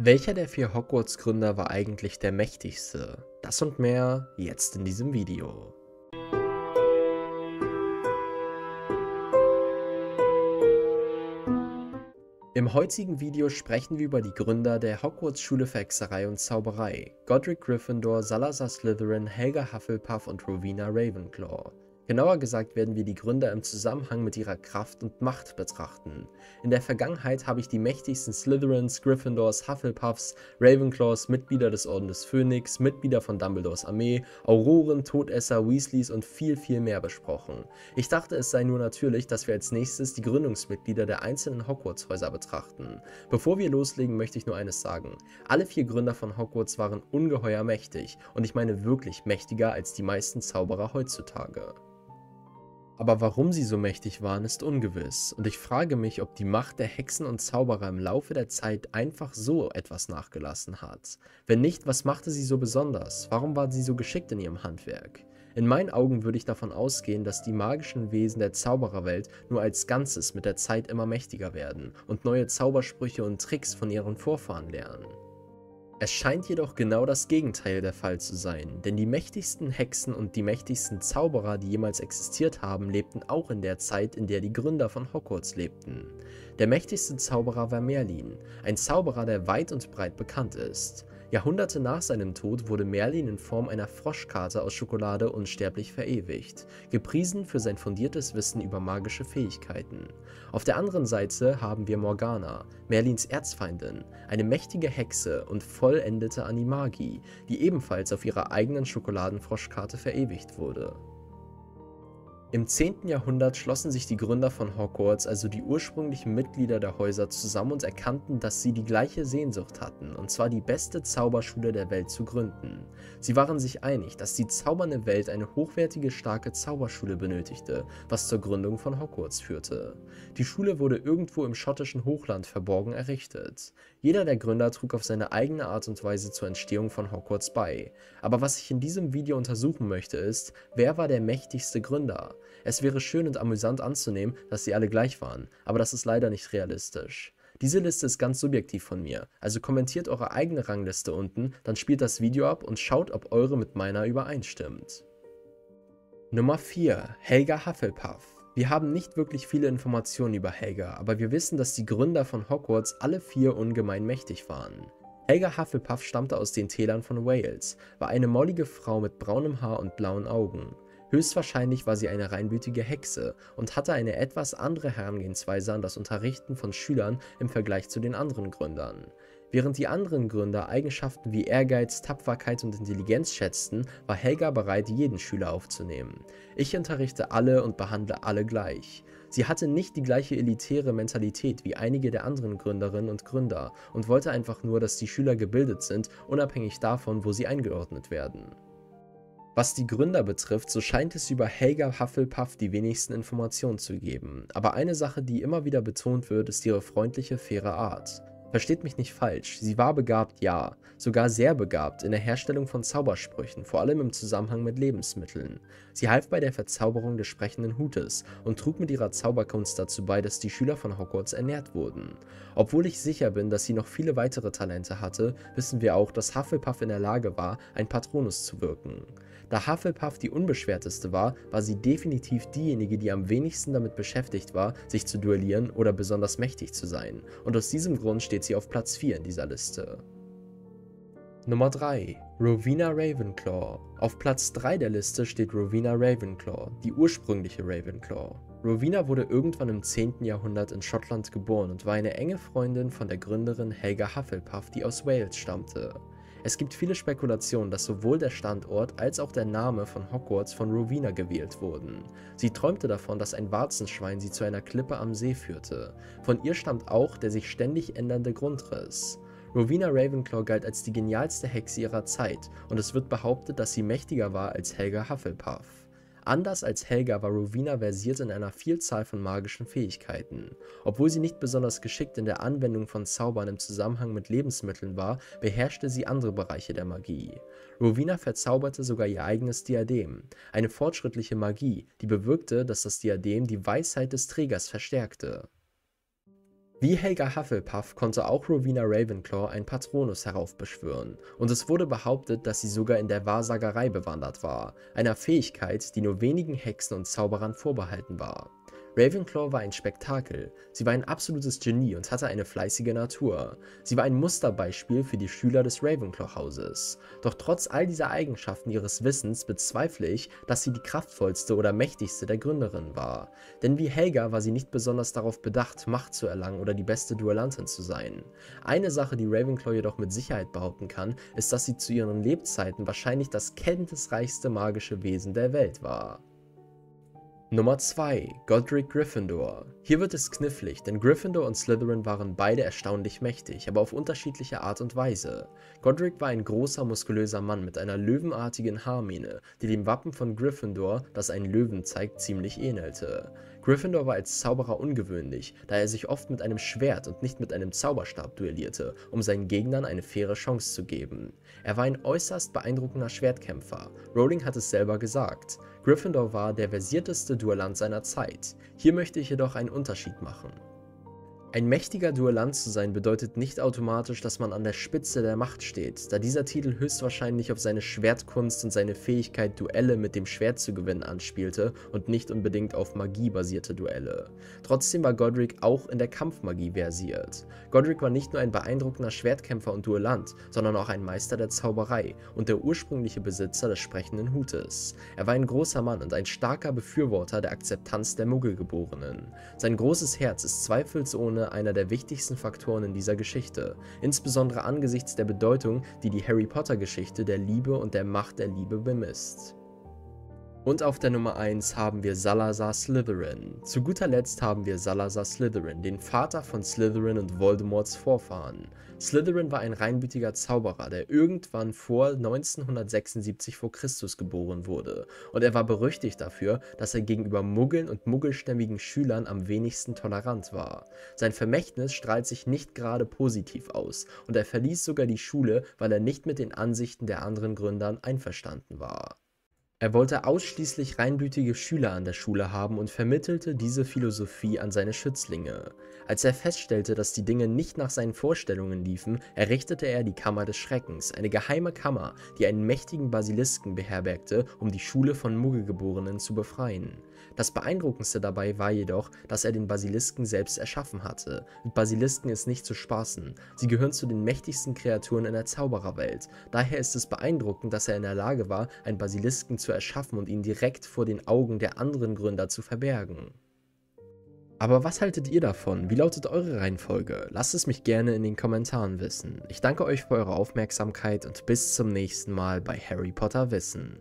Welcher der vier Hogwarts-Gründer war eigentlich der mächtigste? Das und mehr jetzt in diesem Video. Im heutigen Video sprechen wir über die Gründer der Hogwarts-Schule für Hexerei und Zauberei, Godric Gryffindor, Salazar Slytherin, Helga Hufflepuff und Rowena Ravenclaw. Genauer gesagt werden wir die Gründer im Zusammenhang mit ihrer Kraft und Macht betrachten. In der Vergangenheit habe ich die mächtigsten Slytherins, Gryffindors, Hufflepuffs, Ravenclaws, Mitglieder des Orden des Phönix, Mitglieder von Dumbledores Armee, Auroren, Todesser, Weasleys und viel, viel mehr besprochen. Ich dachte, es sei nur natürlich, dass wir als nächstes die Gründungsmitglieder der einzelnen Hogwarts-Häuser betrachten. Bevor wir loslegen, möchte ich nur eines sagen. Alle vier Gründer von Hogwarts waren ungeheuer mächtig und ich meine wirklich mächtiger als die meisten Zauberer heutzutage. Aber warum sie so mächtig waren, ist ungewiss, und ich frage mich, ob die Macht der Hexen und Zauberer im Laufe der Zeit einfach so etwas nachgelassen hat. Wenn nicht, was machte sie so besonders? Warum war sie so geschickt in ihrem Handwerk? In meinen Augen würde ich davon ausgehen, dass die magischen Wesen der Zaubererwelt nur als Ganzes mit der Zeit immer mächtiger werden und neue Zaubersprüche und Tricks von ihren Vorfahren lernen. Es scheint jedoch genau das Gegenteil der Fall zu sein, denn die mächtigsten Hexen und die mächtigsten Zauberer, die jemals existiert haben, lebten auch in der Zeit, in der die Gründer von Hogwarts lebten. Der mächtigste Zauberer war Merlin, ein Zauberer, der weit und breit bekannt ist. Jahrhunderte nach seinem Tod wurde Merlin in Form einer Froschkarte aus Schokolade unsterblich verewigt, gepriesen für sein fundiertes Wissen über magische Fähigkeiten. Auf der anderen Seite haben wir Morgana, Merlins Erzfeindin, eine mächtige Hexe und vollendete Animagie, die ebenfalls auf ihrer eigenen Schokoladenfroschkarte verewigt wurde. Im 10. Jahrhundert schlossen sich die Gründer von Hogwarts, also die ursprünglichen Mitglieder der Häuser, zusammen und erkannten, dass sie die gleiche Sehnsucht hatten, und zwar die beste Zauberschule der Welt zu gründen. Sie waren sich einig, dass die zaubernde Welt eine hochwertige, starke Zauberschule benötigte, was zur Gründung von Hogwarts führte. Die Schule wurde irgendwo im schottischen Hochland verborgen errichtet. Jeder der Gründer trug auf seine eigene Art und Weise zur Entstehung von Hogwarts bei. Aber was ich in diesem Video untersuchen möchte ist, wer war der mächtigste Gründer? Es wäre schön und amüsant anzunehmen, dass sie alle gleich waren, aber das ist leider nicht realistisch. Diese Liste ist ganz subjektiv von mir, also kommentiert eure eigene Rangliste unten, dann spielt das Video ab und schaut, ob eure mit meiner übereinstimmt. Nummer 4. Helga Hufflepuff wir haben nicht wirklich viele Informationen über Helga, aber wir wissen, dass die Gründer von Hogwarts alle vier ungemein mächtig waren. Helga Hufflepuff stammte aus den Tälern von Wales, war eine mollige Frau mit braunem Haar und blauen Augen. Höchstwahrscheinlich war sie eine reinblütige Hexe und hatte eine etwas andere Herangehensweise an das Unterrichten von Schülern im Vergleich zu den anderen Gründern. Während die anderen Gründer Eigenschaften wie Ehrgeiz, Tapferkeit und Intelligenz schätzten, war Helga bereit, jeden Schüler aufzunehmen. Ich unterrichte alle und behandle alle gleich. Sie hatte nicht die gleiche elitäre Mentalität wie einige der anderen Gründerinnen und Gründer und wollte einfach nur, dass die Schüler gebildet sind, unabhängig davon, wo sie eingeordnet werden. Was die Gründer betrifft, so scheint es über Helga Hufflepuff die wenigsten Informationen zu geben, aber eine Sache, die immer wieder betont wird, ist ihre freundliche, faire Art. Versteht mich nicht falsch, sie war begabt, ja, sogar sehr begabt in der Herstellung von Zaubersprüchen, vor allem im Zusammenhang mit Lebensmitteln. Sie half bei der Verzauberung des sprechenden Hutes und trug mit ihrer Zauberkunst dazu bei, dass die Schüler von Hogwarts ernährt wurden. Obwohl ich sicher bin, dass sie noch viele weitere Talente hatte, wissen wir auch, dass Hufflepuff in der Lage war, ein Patronus zu wirken. Da Hufflepuff die unbeschwerteste war, war sie definitiv diejenige, die am wenigsten damit beschäftigt war, sich zu duellieren oder besonders mächtig zu sein. Und aus diesem Grund steht sie auf Platz 4 in dieser Liste. Nummer 3. Rowena Ravenclaw. Auf Platz 3 der Liste steht Rowena Ravenclaw, die ursprüngliche Ravenclaw. Rowena wurde irgendwann im 10. Jahrhundert in Schottland geboren und war eine enge Freundin von der Gründerin Helga Hufflepuff, die aus Wales stammte. Es gibt viele Spekulationen, dass sowohl der Standort als auch der Name von Hogwarts von Rowena gewählt wurden. Sie träumte davon, dass ein Warzenschwein sie zu einer Klippe am See führte. Von ihr stammt auch der sich ständig ändernde Grundriss. Rowena Ravenclaw galt als die genialste Hexe ihrer Zeit und es wird behauptet, dass sie mächtiger war als Helga Hufflepuff. Anders als Helga war Rowena versiert in einer Vielzahl von magischen Fähigkeiten. Obwohl sie nicht besonders geschickt in der Anwendung von Zaubern im Zusammenhang mit Lebensmitteln war, beherrschte sie andere Bereiche der Magie. Rowena verzauberte sogar ihr eigenes Diadem, eine fortschrittliche Magie, die bewirkte, dass das Diadem die Weisheit des Trägers verstärkte. Wie Helga Hufflepuff konnte auch Rowena Ravenclaw ein Patronus heraufbeschwören, und es wurde behauptet, dass sie sogar in der Wahrsagerei bewandert war, einer Fähigkeit, die nur wenigen Hexen und Zauberern vorbehalten war. Ravenclaw war ein Spektakel, sie war ein absolutes Genie und hatte eine fleißige Natur. Sie war ein Musterbeispiel für die Schüler des Ravenclaw-Hauses. Doch trotz all dieser Eigenschaften ihres Wissens bezweifle ich, dass sie die kraftvollste oder mächtigste der Gründerinnen war. Denn wie Helga war sie nicht besonders darauf bedacht, Macht zu erlangen oder die beste Duellantin zu sein. Eine Sache, die Ravenclaw jedoch mit Sicherheit behaupten kann, ist, dass sie zu ihren Lebzeiten wahrscheinlich das kenntnisreichste magische Wesen der Welt war. Nummer 2. Godric Gryffindor. Hier wird es knifflig, denn Gryffindor und Slytherin waren beide erstaunlich mächtig, aber auf unterschiedliche Art und Weise. Godric war ein großer, muskulöser Mann mit einer löwenartigen Haarmähne, die dem Wappen von Gryffindor, das einen Löwen zeigt, ziemlich ähnelte. Gryffindor war als Zauberer ungewöhnlich, da er sich oft mit einem Schwert und nicht mit einem Zauberstab duellierte, um seinen Gegnern eine faire Chance zu geben. Er war ein äußerst beeindruckender Schwertkämpfer. Rowling hat es selber gesagt. Gryffindor war der versierteste Duellant seiner Zeit. Hier möchte ich jedoch einen Unterschied machen. Ein mächtiger Duellant zu sein bedeutet nicht automatisch, dass man an der Spitze der Macht steht, da dieser Titel höchstwahrscheinlich auf seine Schwertkunst und seine Fähigkeit, Duelle mit dem Schwert zu gewinnen, anspielte und nicht unbedingt auf Magie basierte Duelle. Trotzdem war Godric auch in der Kampfmagie versiert. Godric war nicht nur ein beeindruckender Schwertkämpfer und Duellant, sondern auch ein Meister der Zauberei und der ursprüngliche Besitzer des sprechenden Hutes. Er war ein großer Mann und ein starker Befürworter der Akzeptanz der Muggelgeborenen. Sein großes Herz ist zweifelsohne Sinne einer der wichtigsten Faktoren in dieser Geschichte, insbesondere angesichts der Bedeutung, die die Harry Potter Geschichte der Liebe und der Macht der Liebe bemisst. Und auf der Nummer 1 haben wir Salazar Slytherin. Zu guter Letzt haben wir Salazar Slytherin, den Vater von Slytherin und Voldemorts Vorfahren. Slytherin war ein reinblütiger Zauberer, der irgendwann vor 1976 vor Christus geboren wurde. Und er war berüchtigt dafür, dass er gegenüber Muggeln und muggelstämmigen Schülern am wenigsten tolerant war. Sein Vermächtnis strahlt sich nicht gerade positiv aus und er verließ sogar die Schule, weil er nicht mit den Ansichten der anderen Gründern einverstanden war. Er wollte ausschließlich reinblütige Schüler an der Schule haben und vermittelte diese Philosophie an seine Schützlinge. Als er feststellte, dass die Dinge nicht nach seinen Vorstellungen liefen, errichtete er die Kammer des Schreckens, eine geheime Kammer, die einen mächtigen Basilisken beherbergte, um die Schule von Muggelgeborenen zu befreien. Das Beeindruckendste dabei war jedoch, dass er den Basilisken selbst erschaffen hatte. Mit Basilisken ist nicht zu spaßen. Sie gehören zu den mächtigsten Kreaturen in der Zaubererwelt. Daher ist es beeindruckend, dass er in der Lage war, einen Basilisken zu erschaffen und ihn direkt vor den Augen der anderen Gründer zu verbergen. Aber was haltet ihr davon? Wie lautet eure Reihenfolge? Lasst es mich gerne in den Kommentaren wissen. Ich danke euch für eure Aufmerksamkeit und bis zum nächsten Mal bei Harry Potter Wissen.